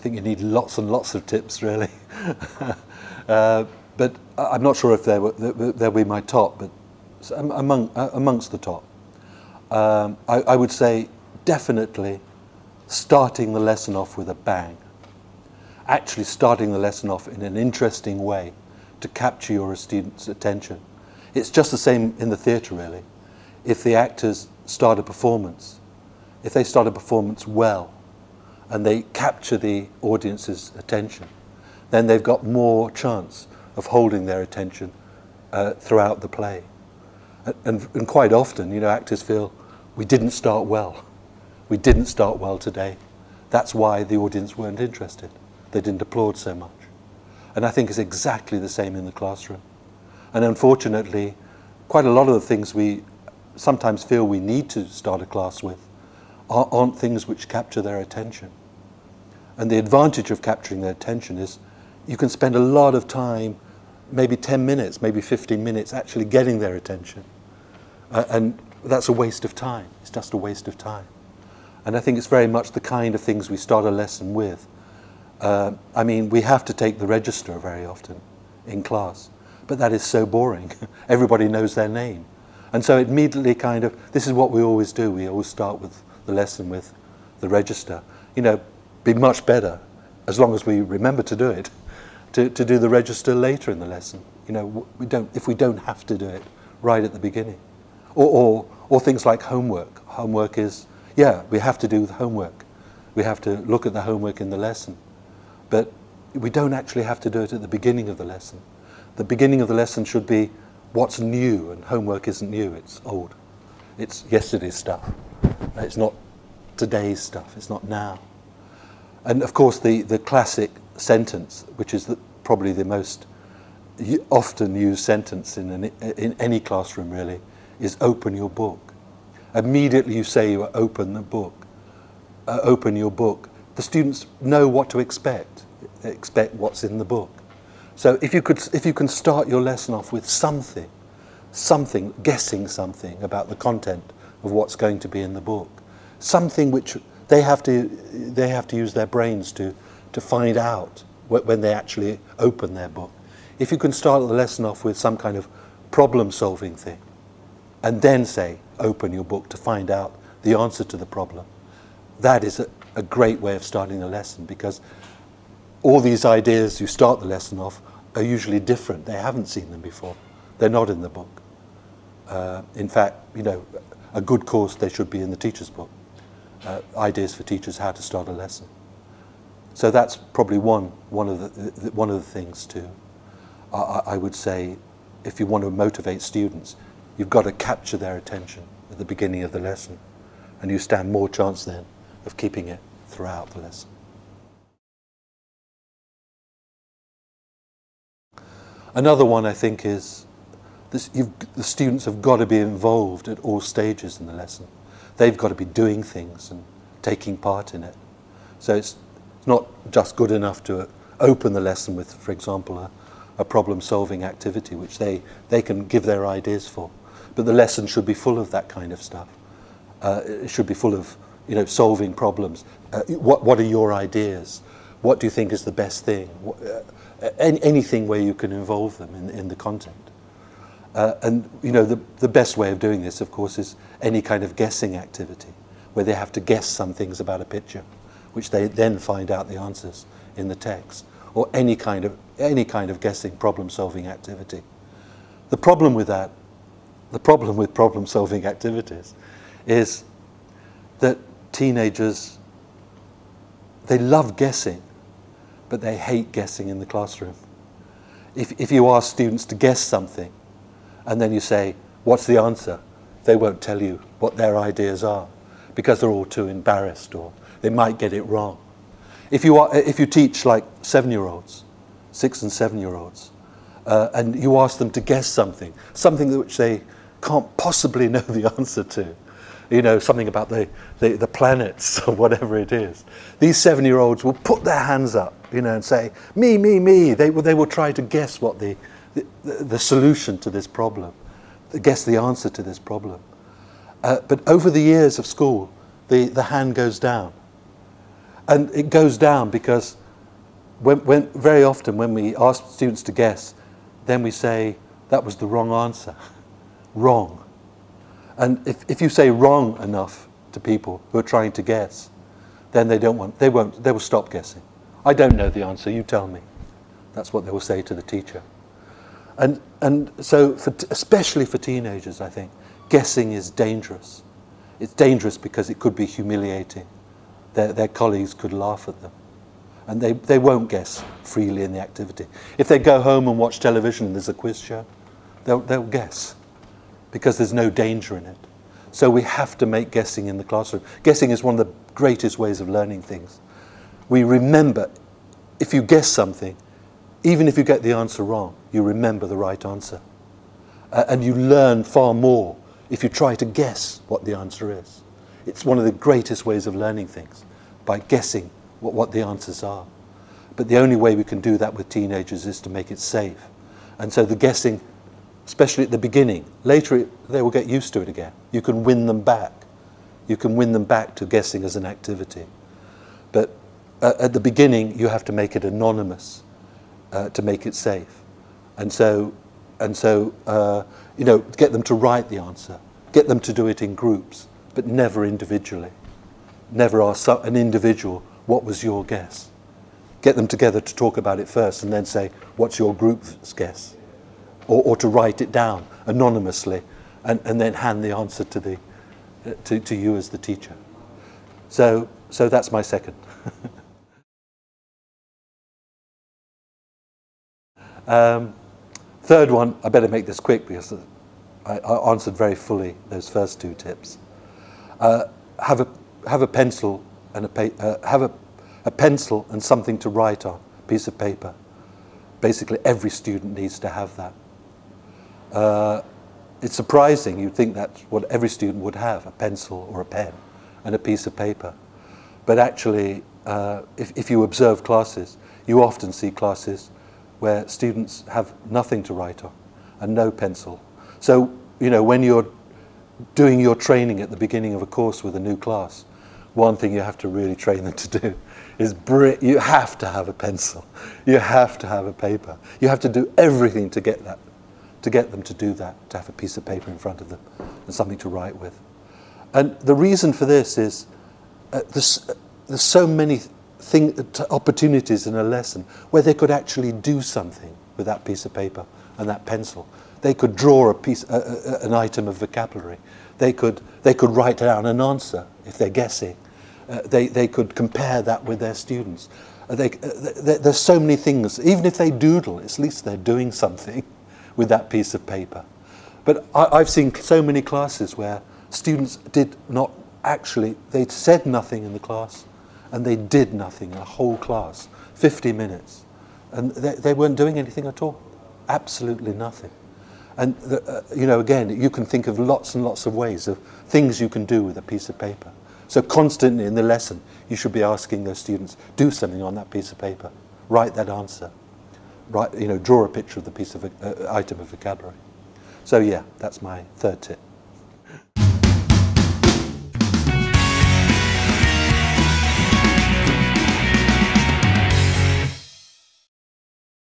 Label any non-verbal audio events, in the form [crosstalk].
think you need lots and lots of tips, really. [laughs] uh, but I'm not sure if they'll, they'll be my top, but among, uh, amongst the top. Um, I, I would say definitely starting the lesson off with a bang. Actually starting the lesson off in an interesting way to capture your students' attention. It's just the same in the theatre, really. If the actors start a performance, if they start a performance well, and they capture the audience's attention, then they've got more chance of holding their attention uh, throughout the play. And, and quite often, you know, actors feel, we didn't start well. We didn't start well today. That's why the audience weren't interested. They didn't applaud so much. And I think it's exactly the same in the classroom. And unfortunately, quite a lot of the things we sometimes feel we need to start a class with aren't things which capture their attention. And the advantage of capturing their attention is you can spend a lot of time, maybe 10 minutes, maybe 15 minutes, actually getting their attention. Uh, and that's a waste of time. It's just a waste of time. And I think it's very much the kind of things we start a lesson with. Uh, I mean, we have to take the register very often in class, but that is so boring. [laughs] Everybody knows their name. And so it immediately kind of, this is what we always do. We always start with the lesson with the register. You know, be much better, as long as we remember to do it, to, to do the register later in the lesson. You know, we don't, if we don't have to do it right at the beginning. Or, or, or things like homework. Homework is, yeah, we have to do the homework. We have to look at the homework in the lesson. But we don't actually have to do it at the beginning of the lesson. The beginning of the lesson should be what's new, and homework isn't new, it's old. It's yesterday's stuff. It's not today's stuff, it's not now. And of course, the, the classic sentence, which is the, probably the most often used sentence in, an, in any classroom really, is open your book. Immediately you say you open the book, uh, open your book, the students know what to expect. They expect what's in the book. So if you, could, if you can start your lesson off with something, something, guessing something about the content of what's going to be in the book, something which they have to, they have to use their brains to, to find out when they actually open their book. If you can start the lesson off with some kind of problem solving thing, and then say, open your book to find out the answer to the problem, that is a, a great way of starting a lesson because all these ideas you start the lesson off are usually different. They haven't seen them before. They're not in the book. Uh, in fact, you know, a good course, they should be in the teacher's book. Uh, ideas for teachers how to start a lesson. So that's probably one, one, of, the, one of the things too. I, I would say if you want to motivate students, you've got to capture their attention at the beginning of the lesson. And you stand more chance then of keeping it throughout the lesson. Another one I think is this, the students have got to be involved at all stages in the lesson. They've got to be doing things and taking part in it. So it's not just good enough to open the lesson with, for example, a, a problem-solving activity, which they, they can give their ideas for. But the lesson should be full of that kind of stuff. Uh, it should be full of you know, solving problems. Uh, what, what are your ideas? What do you think is the best thing? What, uh, any, anything where you can involve them in, in the content. Uh, and you know, the, the best way of doing this, of course, is any kind of guessing activity, where they have to guess some things about a picture, which they then find out the answers in the text, or any kind of, any kind of guessing problem-solving activity. The problem with that, the problem with problem-solving activities, is that teenagers, they love guessing, but they hate guessing in the classroom. If, if you ask students to guess something, and then you say, what's the answer? They won't tell you what their ideas are because they're all too embarrassed or they might get it wrong. If you, are, if you teach like seven-year-olds, six and seven-year-olds, uh, and you ask them to guess something, something which they can't possibly [laughs] know the answer to, you know, something about the, the, the planets [laughs] or whatever it is. These seven-year-olds will put their hands up, you know, and say, me, me, me. They will, they will try to guess what the, the, the solution to this problem, guess the answer to this problem. Uh, but over the years of school, the, the hand goes down. and it goes down because when, when, very often when we ask students to guess, then we say, that was the wrong answer. [laughs] wrong. And if, if you say wrong enough to people who are trying to guess, then they don't want, they won't, they will stop guessing. I don't know the answer, you tell me. That's what they will say to the teacher. And, and so, for especially for teenagers, I think, guessing is dangerous. It's dangerous because it could be humiliating. Their, their colleagues could laugh at them. And they, they won't guess freely in the activity. If they go home and watch television and there's a quiz show, they'll, they'll guess because there's no danger in it. So we have to make guessing in the classroom. Guessing is one of the greatest ways of learning things. We remember, if you guess something, even if you get the answer wrong, you remember the right answer. Uh, and you learn far more if you try to guess what the answer is. It's one of the greatest ways of learning things, by guessing what, what the answers are. But the only way we can do that with teenagers is to make it safe. And so the guessing, especially at the beginning, later it, they will get used to it again. You can win them back. You can win them back to guessing as an activity. But uh, at the beginning, you have to make it anonymous uh, to make it safe. And so, and so uh, you know, get them to write the answer, get them to do it in groups, but never individually. Never ask an individual, what was your guess? Get them together to talk about it first and then say, what's your group's guess? Or, or to write it down anonymously and, and then hand the answer to, the, uh, to, to you as the teacher. So, so that's my second. [laughs] Um, third one, I better make this quick because I, I answered very fully those first two tips. Uh, have, a, have a pencil and a uh, have a, a pencil and something to write on, piece of paper. Basically, every student needs to have that. Uh, it's surprising, you'd think that's what every student would have, a pencil or a pen and a piece of paper. But actually, uh, if, if you observe classes, you often see classes where students have nothing to write on and no pencil. So, you know, when you're doing your training at the beginning of a course with a new class, one thing you have to really train them to do [laughs] is you have to have a pencil. You have to have a paper. You have to do everything to get that, to get them to do that, to have a piece of paper in front of them and something to write with. And the reason for this is uh, there's, uh, there's so many thing, opportunities in a lesson where they could actually do something with that piece of paper and that pencil. They could draw a piece, uh, uh, an item of vocabulary. They could, they could write down an answer if they're guessing. Uh, they, they could compare that with their students. Uh, they, uh, there's so many things. Even if they doodle, at least they're doing something [laughs] with that piece of paper. But I, I've seen so many classes where students did not actually, they said nothing in the class and they did nothing, a whole class, 50 minutes. And they, they weren't doing anything at all, absolutely nothing. And, the, uh, you know, again, you can think of lots and lots of ways of things you can do with a piece of paper. So constantly in the lesson, you should be asking those students, do something on that piece of paper. Write that answer. Write, you know, draw a picture of the piece of uh, item of vocabulary. So yeah, that's my third tip.